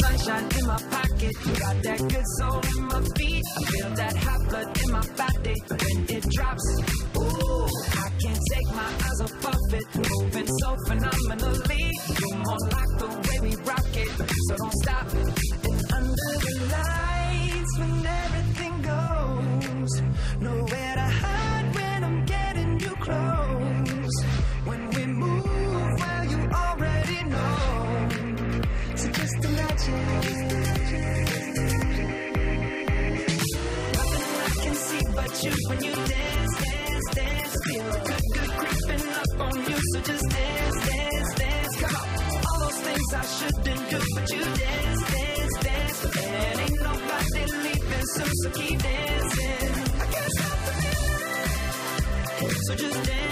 in my pocket. Got that good soul in my feet. I feel that hot blood in my body when it drops. Ooh, I can't take my eyes off of it. Moving so phenomenally. You're more like just dance, this All those things I shouldn't do, but you dance, dance, dance. I guess I'm forgetting So just dance,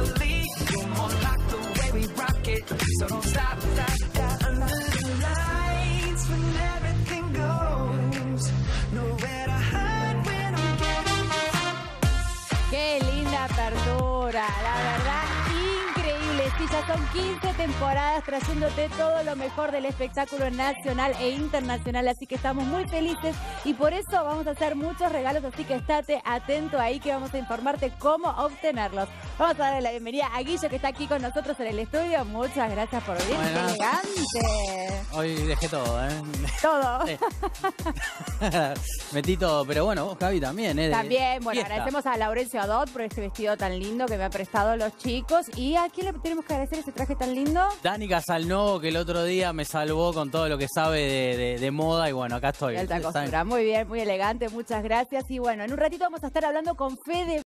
So don't stop. Ya son 15 temporadas trayéndote todo lo mejor del espectáculo nacional e internacional, así que estamos muy felices y por eso vamos a hacer muchos regalos, así que estate atento ahí que vamos a informarte cómo obtenerlos. Vamos a darle la bienvenida a Guillo que está aquí con nosotros en el estudio. Muchas gracias por venir, qué elegante. Hoy dejé todo, ¿eh? Todo. Metí todo, pero bueno, vos, Javi, también, ¿eh? También, bueno, fiesta. agradecemos a Laurencio Adot por este vestido tan lindo que me ha prestado los chicos. ¿Y a quién le tenemos que agradecer ese traje tan lindo? Dani Casalnovo, que el otro día me salvó con todo lo que sabe de, de- de moda, y bueno, acá estoy. Alta costura. Muy bien, muy elegante, muchas gracias. Y bueno, en un ratito vamos a estar hablando con Fede